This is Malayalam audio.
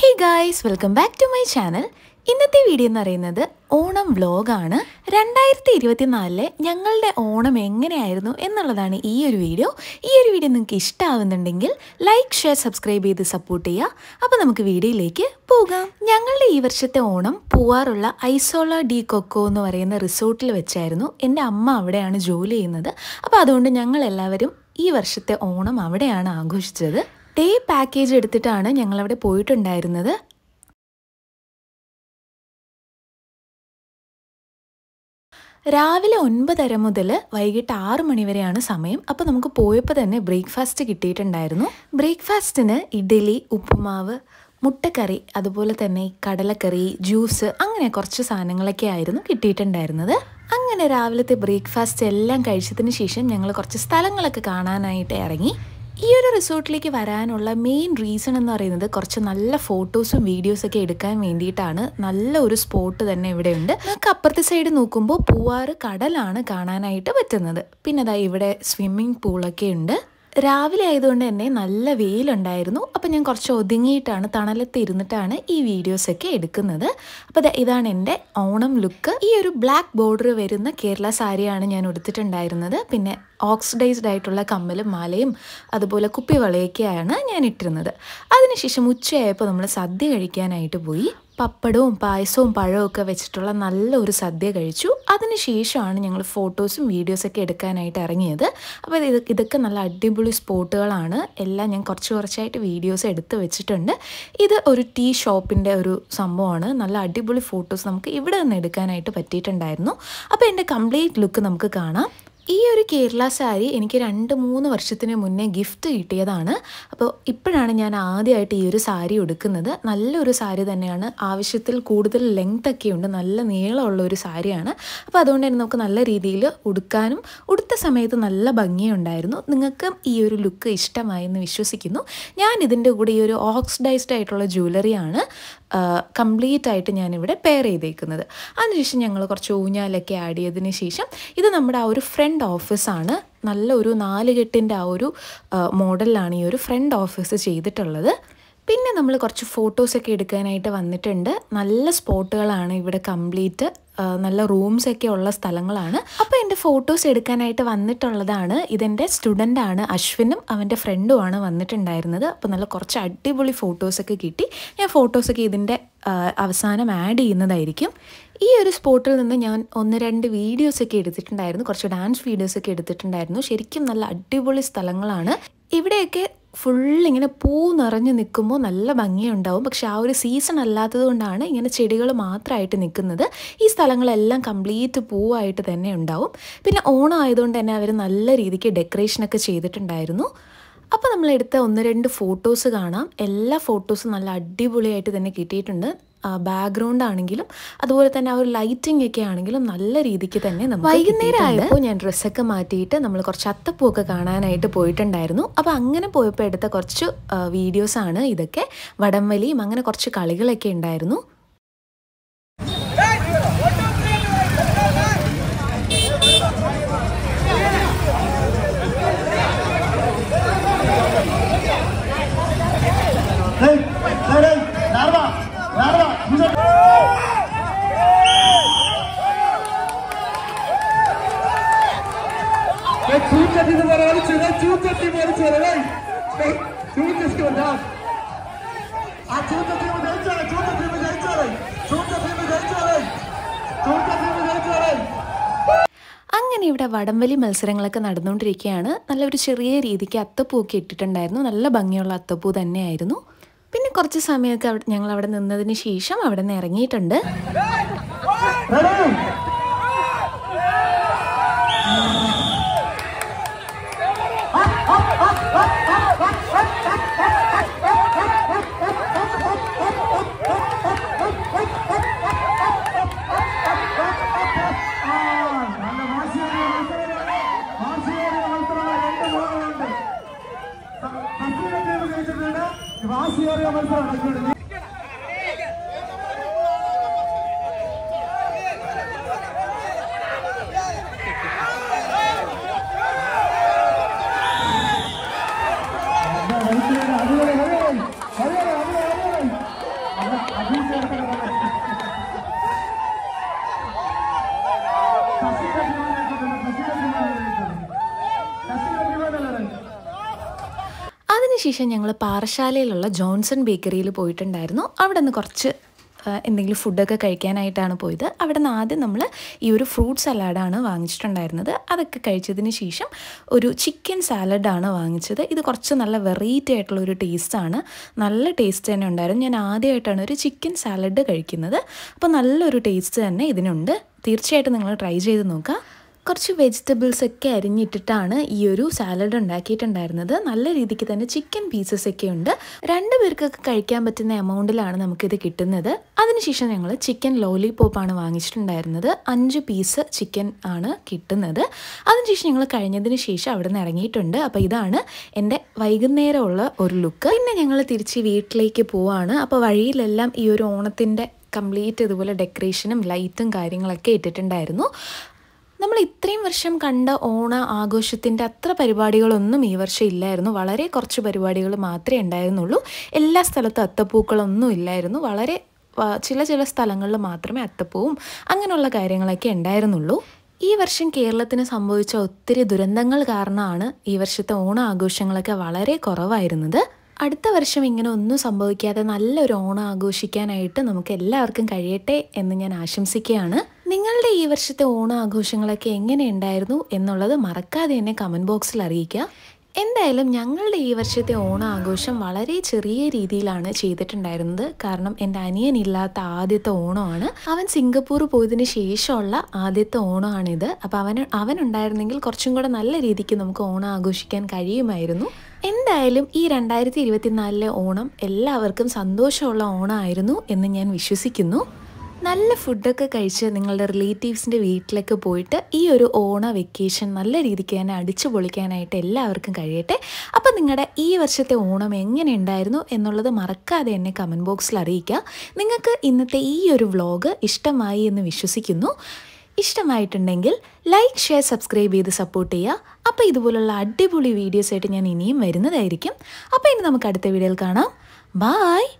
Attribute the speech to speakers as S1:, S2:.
S1: Hey guys welcome back to my channel ഇന്നത്തെ വീഡിയോ എന്ന് പറയുന്നത് ഓണം വ്ലോഗാണ് രണ്ടായിരത്തി ഇരുപത്തിനാലിലെ ഞങ്ങളുടെ ഓണം എങ്ങനെയായിരുന്നു എന്നുള്ളതാണ് ഈ ഒരു വീഡിയോ ഈ ഒരു വീഡിയോ നിങ്ങൾക്ക് ഇഷ്ടമാവുന്നുണ്ടെങ്കിൽ ലൈക്ക് ഷെയർ സബ്സ്ക്രൈബ് ചെയ്ത് സപ്പോർട്ട് ചെയ്യുക. അപ്പോൾ നമുക്ക് വീഡിയോയിലേക്ക് പോകാം. ഞങ്ങളുടെ ഈ വർഷത്തെ ഓണം പൂവാറുള്ള ഐസോള ഡി കൊക്കോ എന്ന് പറയുന്ന റിസോർട്ടിൽ വെച്ചായിരുന്നു എന്റെ അമ്മ അവിടെയാണ് ജോലി ചെയ്യുന്നത്. അപ്പോൾ അതുകൊണ്ട് ഞങ്ങളെല്ലാവരും ഈ വർഷത്തെ ഓണം അവിടെയാണ് ആഘോഷിച്ചത്. ഡേ പാക്കേജ് എടുത്തിട്ടാണ് ഞങ്ങളവിടെ പോയിട്ടുണ്ടായിരുന്നത്. രാവിലെ ഒൻപതര മുതൽ വൈകിട്ട് ആറ് മണിവരെയാണ് സമയം. അപ്പോൾ നമുക്ക് പോയപ്പോൾ തന്നെ ബ്രേക്ക്ഫാസ്റ്റ് കിട്ടിയിട്ടുണ്ടായിരുന്നു. ബ്രേക്ക്ഫാസ്റ്റിന് ഇഡ്ഡലി ഉപ്പുമാവ് മുട്ടക്കറി അതുപോലെ തന്നെ കടലക്കറി ജ്യൂസ് അങ്ങനെ കുറച്ച് സാധനങ്ങളൊക്കെ ആയിരുന്നു കിട്ടിയിട്ടുണ്ടായിരുന്നത്. അങ്ങനെ രാവിലത്തെ ബ്രേക്ക്ഫാസ്റ്റ് എല്ലാം കഴിച്ചതിന് ശേഷം ഞങ്ങൾ കുറച്ച് സ്ഥലങ്ങളൊക്കെ കാണാനായിട്ട് ഇറങ്ങി. ഈ ഒരു റിസോർട്ടിലേക്ക് വരാനുള്ള മെയിൻ റീസൺ എന്ന് പറയുന്നത് കുറച്ച് നല്ല ഫോട്ടോസും വീഡിയോസും ഒക്കെ എടുക്കാൻ വേണ്ടിയിട്ടാണ്. നല്ല ഒരു സ്പോട്ട് തന്നെ ഇവിടെയുണ്ട് നമുക്ക് അപ്പുറത്തെ സൈഡ് നോക്കുമ്പോൾ പൂവാറ് കടലാണ് കാണാനായിട്ട് പറ്റുന്നത്. പിന്നെ അതാ ഇവിടെ സ്വിമ്മിംഗ് പൂളൊക്കെ ഉണ്ട്. രാവിലെ ആയതുകൊണ്ട് തന്നെ നല്ല വെയിലുണ്ടായിരുന്നു. അപ്പം ഞാൻ കുറച്ച് ഒതുങ്ങിയിട്ടാണ് തണലത്ത് ഇരുന്നിട്ടാണ് ഈ വീഡിയോസൊക്കെ എടുക്കുന്നത്. അപ്പോൾ ഇതാണ് എന്റെ ഓണം ലുക്ക് ഈ ഒരു ബ്ലാക്ക് ബോർഡർ വരുന്ന കേരള സാരിയാണ് ഞാൻ ഉടുത്തിട്ടുണ്ടായിരുന്നത്. പിന്നെ ഓക്സിഡൈസ്ഡ് ആയിട്ടുള്ള കമ്മലും മാലയും അതുപോലെ കുപ്പി കുപ്പിവളയൊക്കെയാണ് ഞാൻ ഇട്ടിരുന്നത്. അതിനുശേഷം ഉച്ചയായപ്പോൾ നമ്മൾ സദ്യ കഴിക്കാനായിട്ട് പോയി. പപ്പടവും പായസവും പഴവും ഒക്കെ വെച്ചിട്ടുള്ള നല്ലൊരു സദ്യ കഴിച്ചു. അതിനുശേഷമാണ് ഞങ്ങൾ ഫോട്ടോസും വീഡിയോസൊക്കെ എടുക്കാനായിട്ട് ഇറങ്ങിയത്. അപ്പോൾ ഇത് ഇതൊക്കെ നല്ല അടിപൊളി സ്പോട്ടുകളാണ്. എല്ലാം ഞാൻ കുറച്ച് കുറച്ചായിട്ട് വീഡിയോസ് എടുത്ത് വെച്ചിട്ടുണ്ട്. ഇത് ഒരു ടീ ഷോപ്പിന്റെ ഒരു സംഭവമാണ്. നല്ല അടിപൊളി ഫോട്ടോസ് നമുക്ക് ഇവിടെ നിന്ന് എടുക്കാനായിട്ട് പറ്റിയിട്ടുണ്ടായിരുന്നു. അപ്പോൾ എന്റെ കംപ്ലീറ്റ് ലുക്ക് നമുക്ക് കാണാം. ഈ ഒരു കേരള സാരി എനിക്ക് രണ്ട് മൂന്ന് വർഷത്തിന് മുന്നേ ഗിഫ്റ്റ് കിട്ടിയതാണ്. അപ്പോൾ ഇപ്പോഴാണ് ഞാൻ ആദ്യമായിട്ട് ഈ ഒരു സാരി ഉടുക്കുന്നത്. നല്ലൊരു സാരി തന്നെയാണ്. ആവശ്യത്തിൽ കൂടുതൽ ലെങ്ത് ഒക്കെ ഉണ്ട്. നല്ല നീളമുള്ള ഒരു സാരിയാണ്. അപ്പോൾ അതുകൊണ്ട് തന്നെ നമുക്ക് നല്ല രീതിയിൽ ഉടുക്കാനും ഉടുത്ത സമയത്ത് നല്ല ഭംഗിയുണ്ടായിരുന്നു. നിങ്ങൾക്ക് ഈ ഒരു ലുക്ക് ഇഷ്ടമായി എന്ന് വിശ്വസിക്കുന്നു. ഞാൻ ഇതിന്റെ കൂടെ ഈ ഒരു ഓക്സിഡൈസ്ഡ് ആയിട്ടുള്ള ജ്വല്ലറിയാണ് കംപ്ലീറ്റ് ആയിട്ട് ഞാനിവിടെ പെയർ ചെയ്തേക്കുന്നത്. അതിനുശേഷം ഞങ്ങൾ കുറച്ച് ഊഞ്ഞാലൊക്കെ ആഡ് ചെയ്തതിന് ശേഷം ഇത് നമ്മുടെ ആ ഒരു ഫ്രണ്ട് ഓഫീസാണ് നല്ല ഒരു നാലുകെട്ടിന്റെ ആ ഒരു മോഡലിലാണ് ഈ ഒരു ഫ്രണ്ട് ഓഫീസ് ചെയ്തിട്ടുള്ളത്. പിന്നെ നമ്മൾ കുറച്ച് ഫോട്ടോസൊക്കെ എടുക്കാനായിട്ട് വന്നിട്ടുണ്ട്. നല്ല സ്പോട്ടുകളാണ് ഇവിടെ കംപ്ലീറ്റ് നല്ല റൂംസ് ഒക്കെ ഉള്ള സ്ഥലങ്ങളാണ്. അപ്പോൾ എന്റെ ഫോട്ടോസ് എടുക്കാനായിട്ട് വന്നിട്ടുള്ളതാണ്. ഇതെന്റെ സ്റ്റുഡന്റാണ് അശ്വിനും അവന്റെ ഫ്രണ്ടുമാണ് വന്നിട്ടുണ്ടായിരുന്നത്. അപ്പോൾ നല്ല കുറച്ച് അടിപൊളി ഫോട്ടോസൊക്കെ കിട്ടി. ഞാൻ ഫോട്ടോസൊക്കെ ഇതിന്റെ അവസാനം ആഡ് ചെയ്യുന്നതായിരിക്കും. ഈ ഒരു സ്പോട്ടിൽ നിന്ന് ഞാൻ ഒന്ന് രണ്ട് വീഡിയോസൊക്കെ എടുത്തിട്ടുണ്ടായിരുന്നു. കുറച്ച് ഡാൻസ് വീഡിയോസ് ഒക്കെ എടുത്തിട്ടുണ്ടായിരുന്നു. ശരിക്കും നല്ല അടിപൊളി സ്ഥലങ്ങളാണ്. ഇവിടെയൊക്കെ ഫുൾ ഇങ്ങനെ പൂ നിറഞ്ഞു നിൽക്കുമ്പോൾ നല്ല ഭംഗിയുണ്ടാവും. പക്ഷെ ആ ഒരു സീസൺ അല്ലാത്തത് കൊണ്ടാണ് ഇങ്ങനെ ചെടികൾ മാത്രമായിട്ട് നിൽക്കുന്നത്. ഈ സ്ഥലങ്ങളെല്ലാം കംപ്ലീറ്റ് പൂവായിട്ട് തന്നെ ഉണ്ടാവും. പിന്നെ ഓണം ആയതുകൊണ്ട് തന്നെ അവർ നല്ല രീതിക്ക് ഡെക്കറേഷനൊക്കെ ചെയ്തിട്ടുണ്ടായിരുന്നു. അപ്പോൾ നമ്മൾ എടുത്ത ഒന്ന് രണ്ട് ഫോട്ടോസ് കാണാം. എല്ലാ ഫോട്ടോസും നല്ല അടിപൊളിയായിട്ട് തന്നെ കിട്ടിയിട്ടുണ്ട്. ബാക്ക്ഗ്രൗണ്ട് ആണെങ്കിലും അതുപോലെ തന്നെ ആ ഒരു ലൈറ്റിംഗ് ഒക്കെ ആണെങ്കിലും നല്ല രീതിക്ക് തന്നെ നമുക്ക് വൈകുന്നേരം ആയപ്പോൾ ഞാൻ ഡ്രസ്സൊക്കെ മാറ്റിയിട്ട് നമ്മൾ കുറച്ച് അത്തപ്പൂവൊക്കെ കാണാനായിട്ട് പോയിട്ടുണ്ടായിരുന്നു. അപ്പോൾ അങ്ങനെ പോയപ്പോൾ എടുത്ത കുറച്ച് വീഡിയോസാണ് ഇതൊക്കെ. വടംവലിയും അങ്ങനെ കുറച്ച് കളികളൊക്കെ ഉണ്ടായിരുന്നു.
S2: ആ
S1: അങ്ങനെ ഇവിടെ വടംവലി മത്സരങ്ങളൊക്കെ നടന്നുകൊണ്ടിരിക്കുകയാണ്. നല്ലൊരു ചെറിയ രീതിക്ക് അത്തപ്പൂക്കെ ഇട്ടിട്ടുണ്ടായിരുന്നു. നല്ല ഭംഗിയുള്ള അത്തപ്പൂ തന്നെയായിരുന്നു. പിന്നെ കുറച്ച് സമയമൊക്കെ അവിടെ ഞങ്ങൾ അവിടെ നിന്നതിന് ശേഷം അവിടെ നിന്ന് ഇറങ്ങിയിട്ടുണ്ട്.
S2: സഫീന ടീം
S1: അതിനുശേഷം ഞങ്ങൾ പാറശാലയിലുള്ള ജോൺസൺ ബേക്കറിയിൽ പോയിട്ടുണ്ടായിരുന്നു. അവിടെ നിന്ന് കുറച്ച് എന്തെങ്കിലും ഫുഡൊക്കെ കഴിക്കാനായിട്ടാണ് പോയത്. അവിടെ നിന്ന് ആദ്യം നമ്മൾ ഈ ഒരു ഫ്രൂട്ട് സലാഡാണ് വാങ്ങിച്ചിട്ടുണ്ടായിരുന്നത്. അതൊക്കെ കഴിച്ചതിന് ശേഷം ഒരു ചിക്കൻ സാലഡാണ് വാങ്ങിച്ചത്. ഇത് കുറച്ച് നല്ല വെറൈറ്റി ആയിട്ടുള്ള ഒരു ടേസ്റ്റാണ് നല്ല ടേസ്റ്റ് തന്നെ ഉണ്ടായിരുന്നു. ഞാൻ ആദ്യമായിട്ടാണ് ഒരു ചിക്കൻ സാലഡ് കഴിക്കുന്നത്. അപ്പോൾ നല്ലൊരു ടേസ്റ്റ് തന്നെ ഇതിനുണ്ട്. തീർച്ചയായിട്ടും നിങ്ങൾ ട്രൈ ചെയ്ത് നോക്കുക. കുറച്ച് വെജിറ്റബിൾസ് ഒക്കെ അരിഞ്ഞിട്ടിട്ടാണ് ഈ ഒരു സാലഡ് ഉണ്ടാക്കിയിട്ടുണ്ടായിരുന്നത്. നല്ല രീതിക്ക് തന്നെ ചിക്കൻ പീസസ് ഒക്കെ ഉണ്ട്. രണ്ട് പേർക്കൊക്കെ കഴിക്കാൻ പറ്റുന്ന എമൗണ്ടിലാണ് നമുക്കിത് കിട്ടുന്നത്. അതിനുശേഷം ഞങ്ങൾ ചിക്കൻ ലോലിപോപ്പാണ് വാങ്ങിച്ചിട്ടുണ്ടായിരുന്നത്. അഞ്ച് പീസ് ചിക്കൻ ആണ് കിട്ടുന്നത്. അതിനുശേഷം ഞങ്ങൾ കഴിഞ്ഞതിന് ശേഷം അവിടെ നിന്ന് ഇറങ്ങിയിട്ടുണ്ട്. അപ്പോൾ ഇതാണ് എന്റെ വൈകുന്നേരമുള്ള ഒരു ലുക്ക് പിന്നെ ഞങ്ങൾ തിരിച്ച് വീട്ടിലേക്ക് പോവാണ്. അപ്പോൾ വഴിയിലെല്ലാം ഈ ഒരു ഓണത്തിന്റെ കംപ്ലീറ്റ് ഇതുപോലെ ഡെക്കറേഷനും ലൈറ്റും കാര്യങ്ങളൊക്കെ ഇട്ടിട്ടുണ്ടായിരുന്നു. നമ്മൾ ഇത്രയും വർഷം കണ്ട ഓണ ആഘോഷത്തിന്റെ അത്ര പരിപാടികളൊന്നും ഈ വർഷം ഇല്ലായിരുന്നു. വളരെ കുറച്ച് പരിപാടികൾ മാത്രമേ ഉണ്ടായിരുന്നുള്ളൂ. എല്ലാ സ്ഥലത്തും അത്തപ്പൂക്കളൊന്നും ഇല്ലായിരുന്നു. വളരെ ചില ചില സ്ഥലങ്ങളിൽ മാത്രമേ അത്തപ്പൂവും അങ്ങനെയുള്ള കാര്യങ്ങളൊക്കെ ഉണ്ടായിരുന്നുള്ളൂ. ഈ വർഷം കേരളത്തിന് സംഭവിച്ച ഒത്തിരി ദുരന്തങ്ങൾ കാരണമാണ് ഈ വർഷത്തെ ഓണ ആഘോഷങ്ങളൊക്കെ വളരെ കുറവായിരുന്നത്. അടുത്ത വർഷം ഇങ്ങനെ ഒന്നും സംഭവിക്കാതെ നല്ലൊരു ഓണം ആഘോഷിക്കാനായിട്ട് നമുക്ക് എല്ലാവർക്കും കഴിയട്ടെ എന്ന് ഞാൻ ആശംസിക്കുകയാണ്. നിങ്ങളുടെ ഈ വർഷത്തെ ഓണം ആഘോഷങ്ങളൊക്കെ എങ്ങനെയുണ്ടായിരുന്നു എന്നുള്ളത് മറക്കാതെ തന്നെ കമന്റ് ബോക്സിൽ അറിയിക്കുക. എന്തായാലും ഞങ്ങളുടെ ഈ വർഷത്തെ ഓണം ആഘോഷം വളരെ ചെറിയ രീതിയിലാണ് ചെയ്തിട്ടുണ്ടായിരുന്നത്. കാരണം എന്റെ അനിയൻ അനിയനില്ലാത്ത ആദ്യത്തെ ഓണമാണ്. അവൻ സിംഗപ്പൂർ പോയതിന് ശേഷമുള്ള ആദ്യത്തെ ഓണമാണിത്. അപ്പോൾ അവൻ അവൻ ഉണ്ടായിരുന്നെങ്കിൽ കുറച്ചും കൂടെ നല്ല രീതിക്ക് നമുക്ക് ഓണം ആഘോഷിക്കാൻ കഴിയുമായിരുന്നു. എന്തായാലും ഈ രണ്ടായിരത്തി ഇരുപത്തിനാലിലെ ഓണം എല്ലാവർക്കും സന്തോഷമുള്ള ഓണമായിരുന്നു എന്ന് ഞാൻ വിശ്വസിക്കുന്നു. നല്ല ഫുഡൊക്കെ കഴിച്ച് നിങ്ങളുടെ റിലേറ്റീവ്സിന്റെ വീട്ടിലൊക്കെ പോയിട്ട് ഈ ഒരു ഓണ വെക്കേഷൻ നല്ല രീതിക്ക് തന്നെ അടിച്ചു പൊളിക്കാനായിട്ട് എല്ലാവർക്കും കഴിയട്ടെ. അപ്പം നിങ്ങളുടെ ഈ വർഷത്തെ ഓണം എങ്ങനെ ഉണ്ടായിരുന്നു എന്നുള്ളത് മറക്കാതെ എന്നെ കമന്റ് ബോക്സിൽ അറിയിക്കുക. നിങ്ങൾക്ക് ഇന്നത്തെ ഈ ഒരു വ്ളോഗ് ഇഷ്ടമായി എന്ന് വിശ്വസിക്കുന്നു. ഇഷ്ടമായിട്ടുണ്ടെങ്കിൽ ലൈക്ക് ഷെയർ സബ്സ്ക്രൈബ് ചെയ്ത് സപ്പോർട്ട് ചെയ്യുക. അപ്പോൾ ഇതുപോലുള്ള അടിപൊളി വീഡിയോസ് ആയിട്ട് ഞാൻ ഇനിയും വരുന്നതായിരിക്കും. അപ്പോൾ ഇനി നമുക്ക് അടുത്ത വീഡിയോയിൽ കാണാം. ബായ്